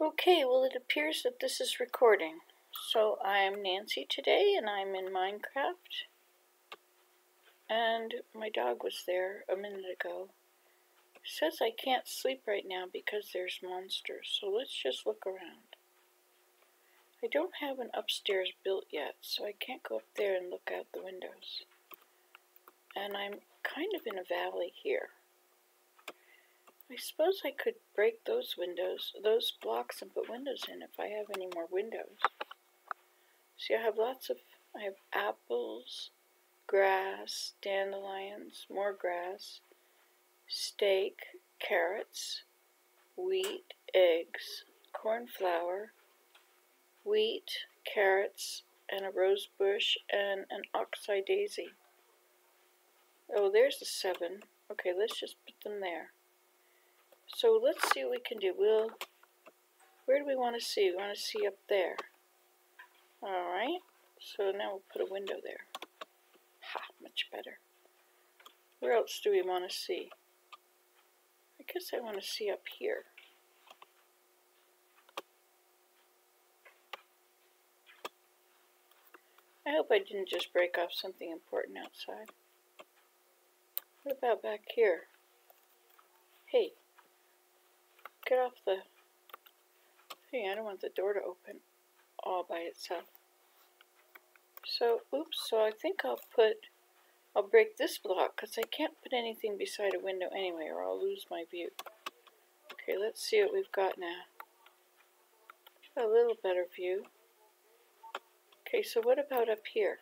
Okay, well it appears that this is recording. So I'm Nancy today and I'm in Minecraft. And my dog was there a minute ago. Says I can't sleep right now because there's monsters, so let's just look around. I don't have an upstairs built yet, so I can't go up there and look out the windows. And I'm kind of in a valley here. I suppose I could break those windows, those blocks and put windows in if I have any more windows. See, I have lots of, I have apples, grass, dandelions, more grass, steak, carrots, wheat, eggs, corn flour, wheat, carrots, and a rose bush, and an oxeye daisy. Oh, there's the seven. Okay, let's just put them there. So let's see what we can do. We'll, where do we want to see? We want to see up there. Alright, so now we'll put a window there. Ha, much better. Where else do we want to see? I guess I want to see up here. I hope I didn't just break off something important outside. What about back here? Hey, Get off the... Hey, I don't want the door to open all by itself. So, oops, so I think I'll put... I'll break this block because I can't put anything beside a window anyway or I'll lose my view. Okay, let's see what we've got now. A little better view. Okay, so what about up here?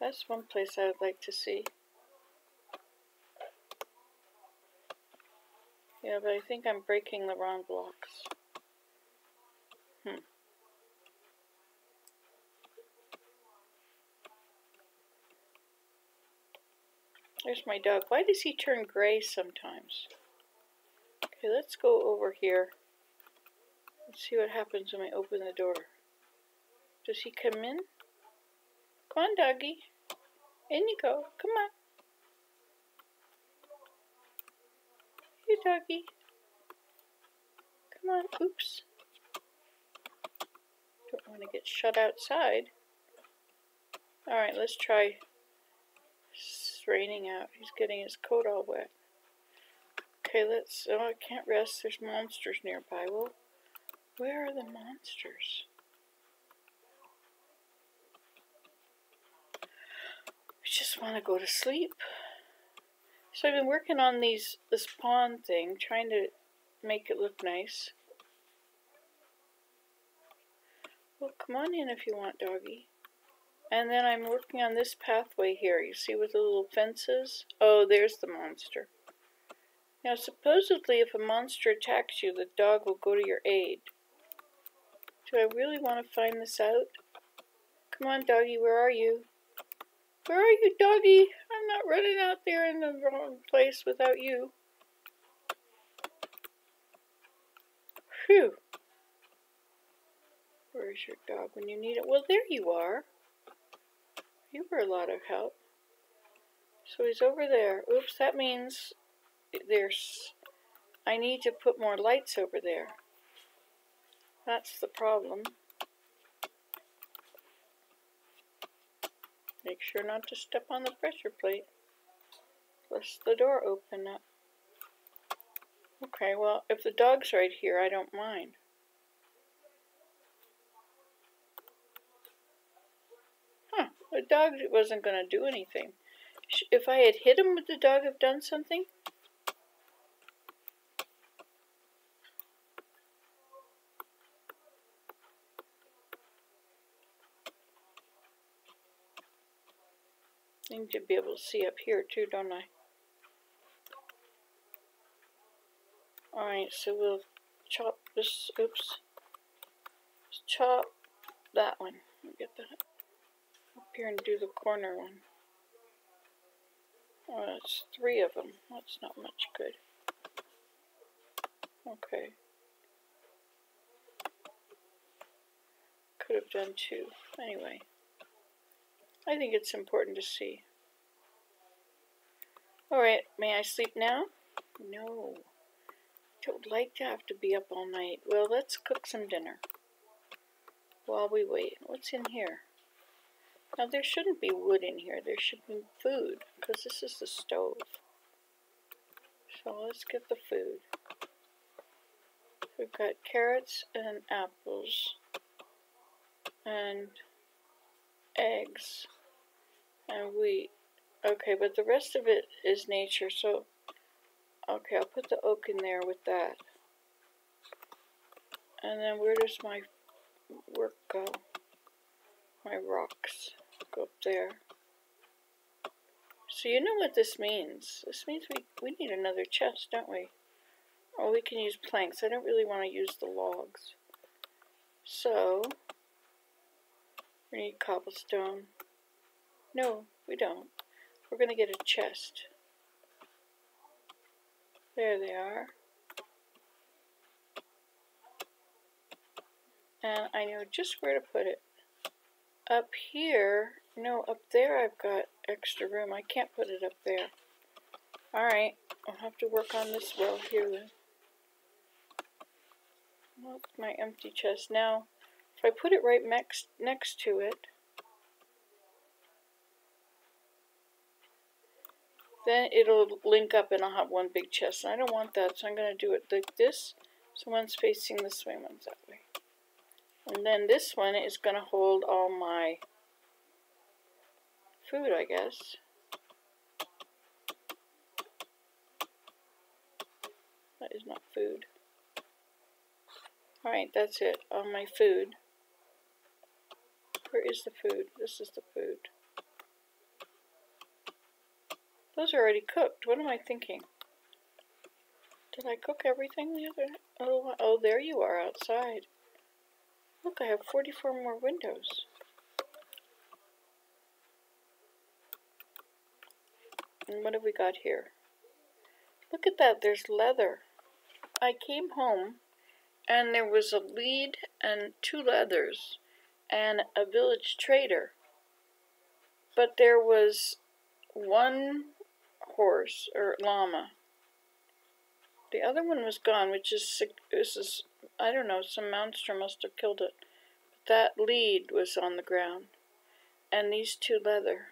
That's one place I would like to see. Yeah, but I think I'm breaking the wrong blocks. Hmm. There's my dog. Why does he turn gray sometimes? Okay, let's go over here. Let's see what happens when I open the door. Does he come in? Come on, doggy. In you go. Come on. Hey, doggy. Come on. Oops. Don't want to get shut outside. Alright, let's try. It's raining out. He's getting his coat all wet. Okay, let's. Oh, I can't rest. There's monsters nearby. Well, where are the monsters? I just want to go to sleep. So I've been working on these this pawn thing, trying to make it look nice. Well, come on in if you want, doggy. And then I'm working on this pathway here. You see with the little fences? Oh, there's the monster. Now, supposedly, if a monster attacks you, the dog will go to your aid. Do I really want to find this out? Come on, doggy, where are you? Where are you, doggy? I'm not running out there in the wrong place without you. Phew. Where's your dog when you need it? Well, there you are. You were a lot of help. So he's over there. Oops, that means there's... I need to put more lights over there. That's the problem. Make sure not to step on the pressure plate. Lest the door open up. Okay, well, if the dog's right here, I don't mind. Huh, the dog wasn't going to do anything. If I had hit him, would the dog have done something? Need to be able to see up here too, don't I? Alright, so we'll chop this, oops, Let's chop that one. Get that up here and do the corner one. Oh, that's three of them. That's not much good. Okay. Could have done two. Anyway. I think it's important to see. Alright, may I sleep now? No. don't like to have to be up all night. Well, let's cook some dinner while we wait. What's in here? Now, there shouldn't be wood in here. There should be food because this is the stove. So let's get the food. We've got carrots and apples and eggs and wheat. Okay, but the rest of it is nature, so okay, I'll put the oak in there with that. And then where does my work go? My rocks go up there. So you know what this means. This means we, we need another chest, don't we? Or we can use planks. I don't really want to use the logs. So, we need cobblestone. No, we don't. We're going to get a chest. There they are. And I know just where to put it. Up here, no, up there I've got extra room. I can't put it up there. Alright, I'll have to work on this well here then. That's my empty chest. Now, if I put it right next, next to it, then it'll link up and I'll have one big chest. And I don't want that, so I'm going to do it like this. So one's facing this way, one's that way. And then this one is going to hold all my food, I guess. That is not food. Alright, that's it. All my food. Where is the food? This is the food. Those are already cooked. What am I thinking? Did I cook everything the other oh, oh, there you are outside. Look, I have 44 more windows. And what have we got here? Look at that, there's leather. I came home and there was a lead and two leathers and a village trader. But there was one horse or llama. The other one was gone, which is this is I don't know. Some monster must have killed it. But that lead was on the ground, and these two leather.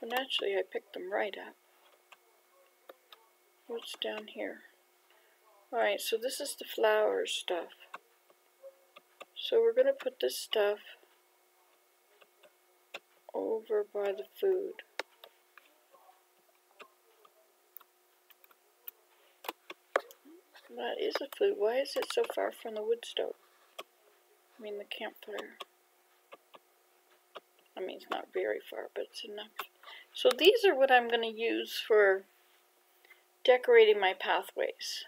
So naturally, I picked them right up. What's down here? Alright, so this is the flower stuff. So we're going to put this stuff over by the food. That is a food. Why is it so far from the wood stove? I mean the campfire. I mean it's not very far, but it's enough. So these are what I'm going to use for decorating my pathways.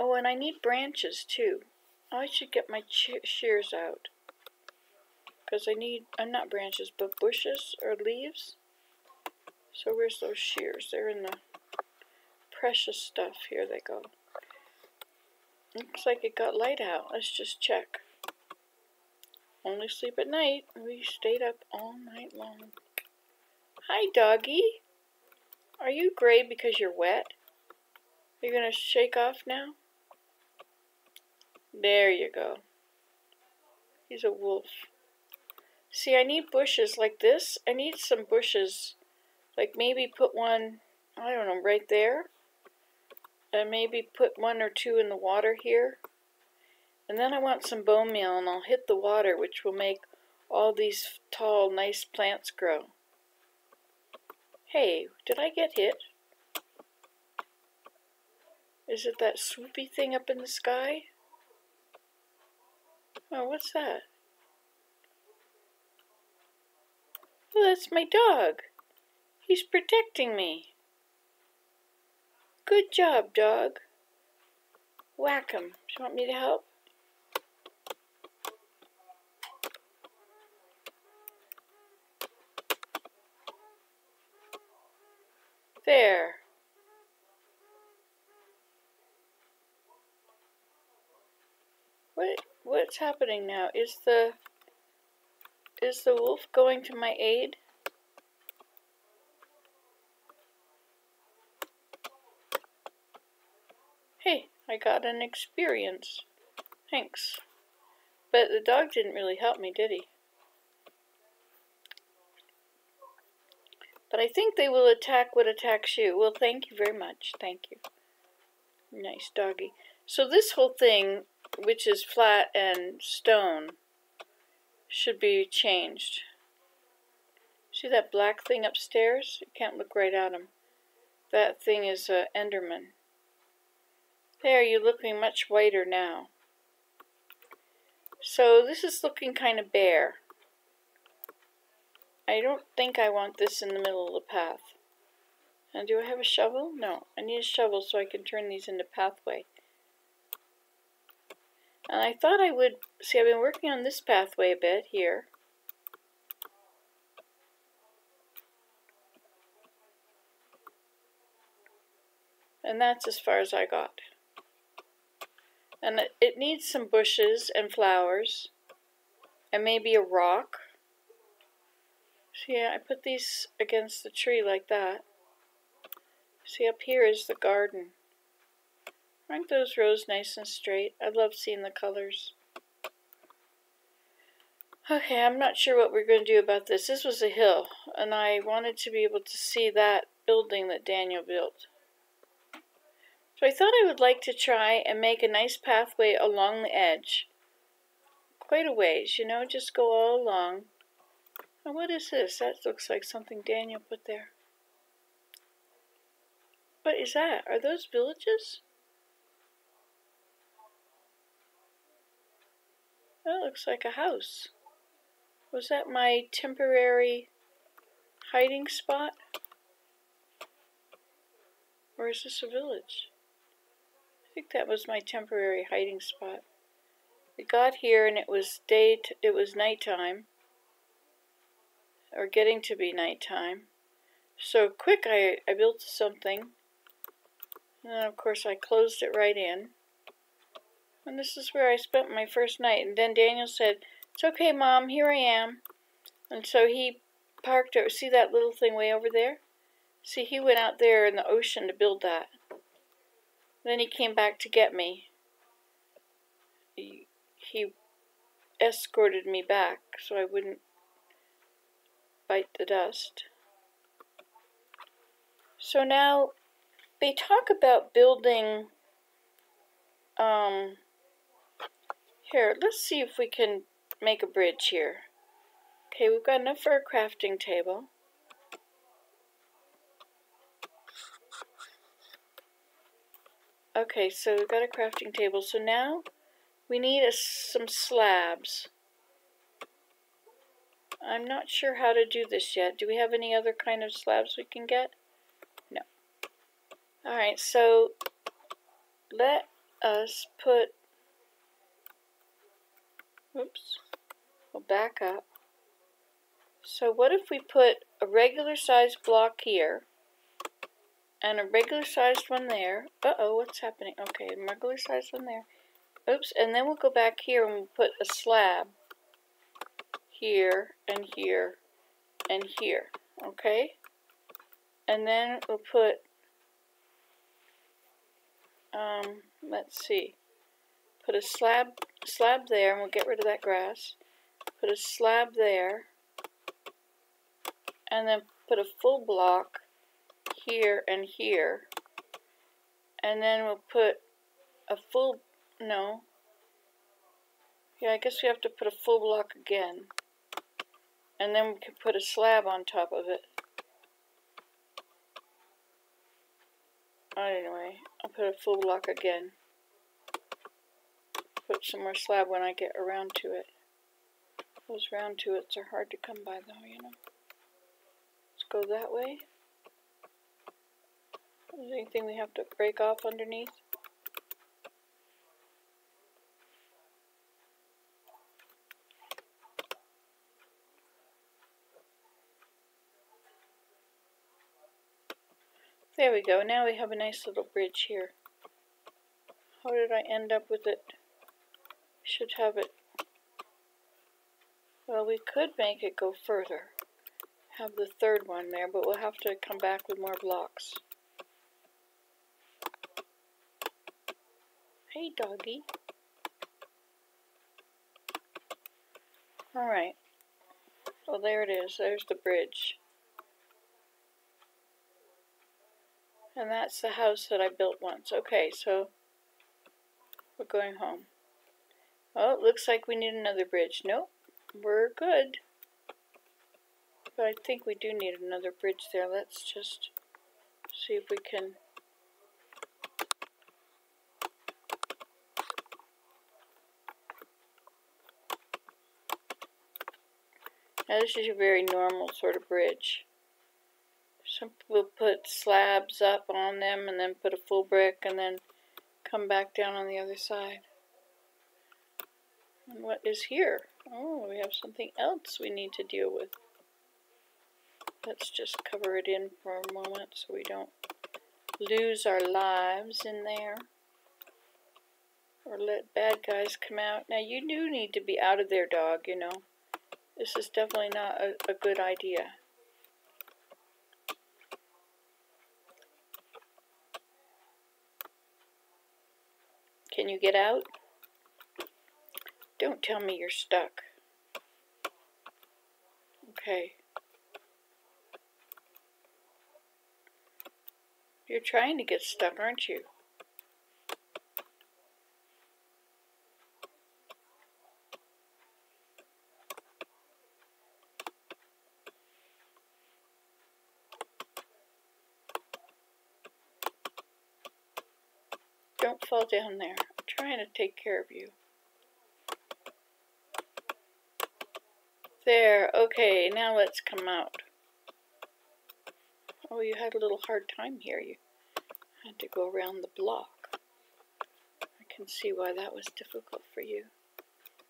Oh, and I need branches too. Oh, I should get my shears out. Because I need, I'm uh, not branches, but bushes or leaves. So where's those shears? They're in the precious stuff. Here they go. Looks like it got light out. Let's just check. Only sleep at night. We stayed up all night long. Hi, doggy. Are you gray because you're wet? Are you going to shake off now? There you go. He's a wolf. See, I need bushes like this. I need some bushes. Like maybe put one, I don't know, right there and maybe put one or two in the water here. And then I want some bone meal and I'll hit the water which will make all these tall nice plants grow. Hey, did I get hit? Is it that swoopy thing up in the sky? Oh, what's that? Oh, that's my dog. He's protecting me. Good job, dog. Whack him. Do you want me to help? There. What what's happening now? Is the is the wolf going to my aid? I got an experience. Thanks. But the dog didn't really help me, did he? But I think they will attack what attacks you. Well, thank you very much. Thank you. Nice doggy. So this whole thing, which is flat and stone, should be changed. See that black thing upstairs? You can't look right at him. That thing is a Enderman. There, you're looking much whiter now. So this is looking kind of bare. I don't think I want this in the middle of the path. And do I have a shovel? No, I need a shovel so I can turn these into pathway. And I thought I would, see I've been working on this pathway a bit here. And that's as far as I got. And it, needs some bushes and flowers. And maybe a rock. See, I put these against the tree like that. See, up here is the garden. Aren't those rows nice and straight? I love seeing the colors. Okay, I'm not sure what we're going to do about this. This was a hill, and I wanted to be able to see that building that Daniel built. So I thought I would like to try and make a nice pathway along the edge. Quite a ways, you know, just go all along. And what is this? That looks like something Daniel put there. What is that? Are those villages? That looks like a house. Was that my temporary hiding spot? Or is this a village? I think that was my temporary hiding spot. We got here and it was day, it was nighttime. Or getting to be nighttime. So quick I, I built something and then of course I closed it right in. And this is where I spent my first night. And then Daniel said, It's okay, Mom, here I am. And so he parked. See that little thing way over there? See, he went out there in the ocean to build that. Then he came back to get me. He, he escorted me back so I wouldn't bite the dust. So now they talk about building um here let's see if we can make a bridge here okay we've got enough for a crafting table okay so we've got a crafting table. So now we need a, some slabs. I'm not sure how to do this yet. Do we have any other kind of slabs we can get? No. Alright, so let us put, oops, we'll back up. So what if we put a regular sized block here and a regular sized one there. Uh-oh, what's happening? Okay, a regular sized one there. Oops, and then we'll go back here and we'll put a slab here and here and here, okay? And then we'll put um, let's see, put a slab, slab there, and we'll get rid of that grass. Put a slab there, and then put a full block here and here. And then we'll put a full, no, yeah, I guess we have to put a full block again. And then we can put a slab on top of it. Anyway, I'll put a full block again. Put some more slab when I get around to it. Those round to it's are hard to come by though, you know. Let's go that way. Is there anything we have to break off underneath? There we go. Now we have a nice little bridge here. How did I end up with it? Should have it. Well, we could make it go further. Have the third one there, but we'll have to come back with more blocks. Hey, doggy. Alright. Well, there it is. There's the bridge. And that's the house that I built once. Okay, so we're going home. Oh, it looks like we need another bridge. Nope, we're good. But I think we do need another bridge there. Let's just see if we can Now this is a very normal sort of bridge. Some people put slabs up on them and then put a full brick and then come back down on the other side. And what is here? Oh, we have something else we need to deal with. Let's just cover it in for a moment so we don't lose our lives in there. Or let bad guys come out. Now you do need to be out of there, dog, you know. This is definitely not a, a good idea. Can you get out? Don't tell me you're stuck. Okay. You're trying to get stuck, aren't you? Don't fall down there. I'm trying to take care of you. There, okay, now let's come out. Oh, you had a little hard time here. You had to go around the block. I can see why that was difficult for you.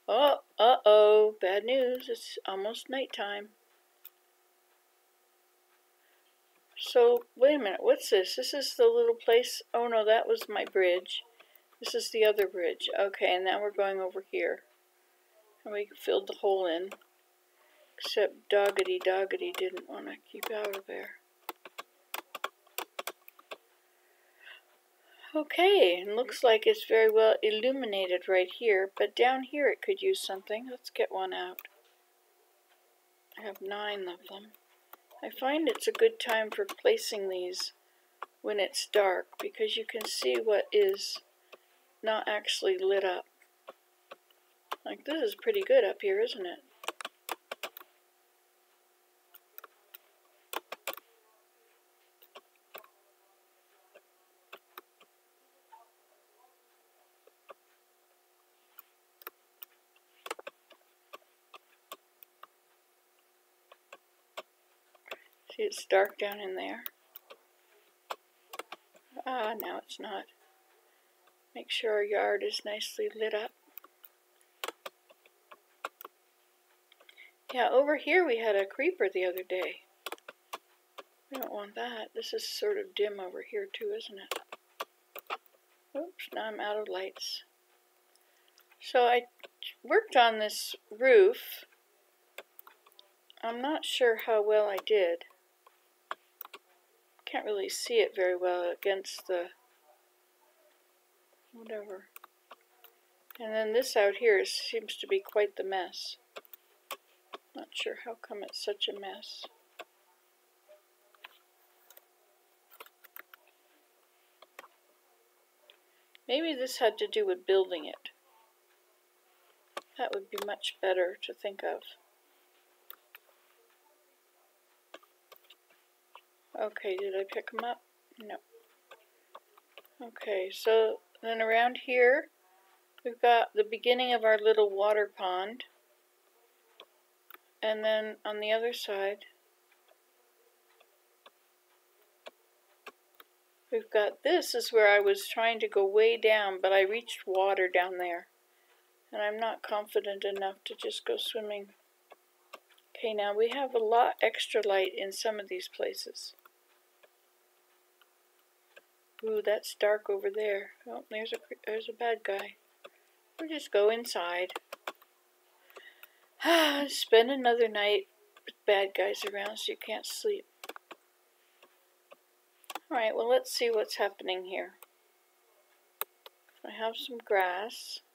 Oh, uh-oh, bad news. It's almost nighttime. So, wait a minute, what's this? This is the little place, oh no, that was my bridge. This is the other bridge. Okay, and now we're going over here. And we filled the hole in. Except Doggity Doggity didn't want to keep out of there. Okay, and looks like it's very well illuminated right here, but down here it could use something. Let's get one out. I have nine of them. I find it's a good time for placing these when it's dark because you can see what is not actually lit up. Like this is pretty good up here, isn't it? See, it's dark down in there. Ah, now it's not. Make sure our yard is nicely lit up. Yeah, over here we had a creeper the other day. We don't want that. This is sort of dim over here too, isn't it? Oops, now I'm out of lights. So I worked on this roof. I'm not sure how well I did can't really see it very well against the whatever. And then this out here seems to be quite the mess. Not sure how come it's such a mess. Maybe this had to do with building it. That would be much better to think of. Okay, did I pick them up? No. Okay, so then around here, we've got the beginning of our little water pond. And then on the other side, we've got this is where I was trying to go way down, but I reached water down there. And I'm not confident enough to just go swimming. Okay, now we have a lot extra light in some of these places. Ooh, that's dark over there. Oh, there's a there's a bad guy. We'll just go inside. Spend another night with bad guys around so you can't sleep. Alright, well let's see what's happening here. I have some grass.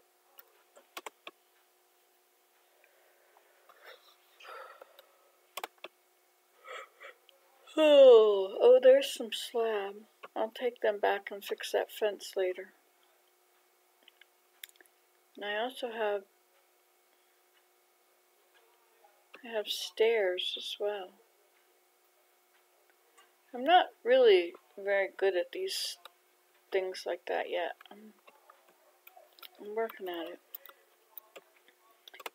Oh, oh, there's some slab. I'll take them back and fix that fence later. And I also have I have stairs as well. I'm not really very good at these things like that yet. I'm, I'm working at it.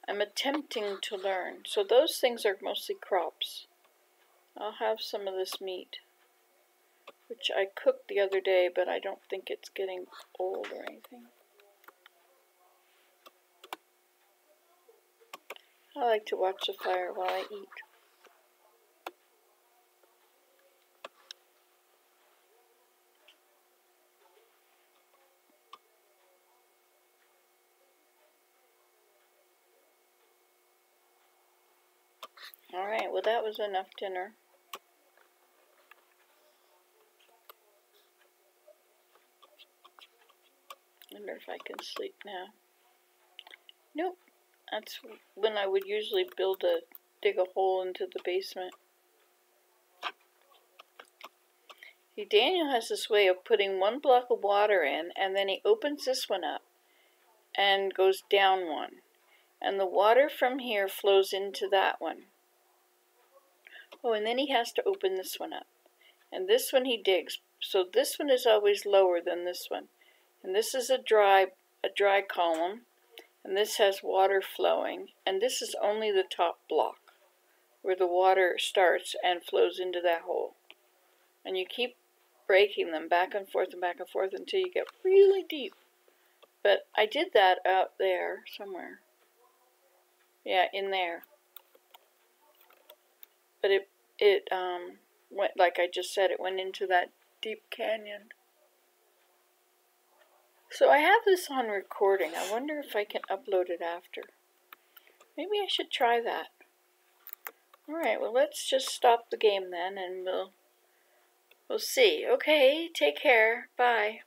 I'm attempting to learn. So those things are mostly crops. I'll have some of this meat, which I cooked the other day, but I don't think it's getting old or anything. I like to watch the fire while I eat. Alright, well that was enough dinner. Wonder if I can sleep now. Nope. That's when I would usually build a, dig a hole into the basement. See, Daniel has this way of putting one block of water in, and then he opens this one up and goes down one. And the water from here flows into that one. Oh, and then he has to open this one up. And this one he digs. So this one is always lower than this one. And this is a dry, a dry column. And this has water flowing. And this is only the top block where the water starts and flows into that hole. And you keep breaking them back and forth and back and forth until you get really deep. But I did that out there somewhere. Yeah, in there. But it it um went like I just said, it went into that deep canyon. So I have this on recording. I wonder if I can upload it after. Maybe I should try that. Alright, well let's just stop the game then and we'll we'll see. Okay, take care. Bye.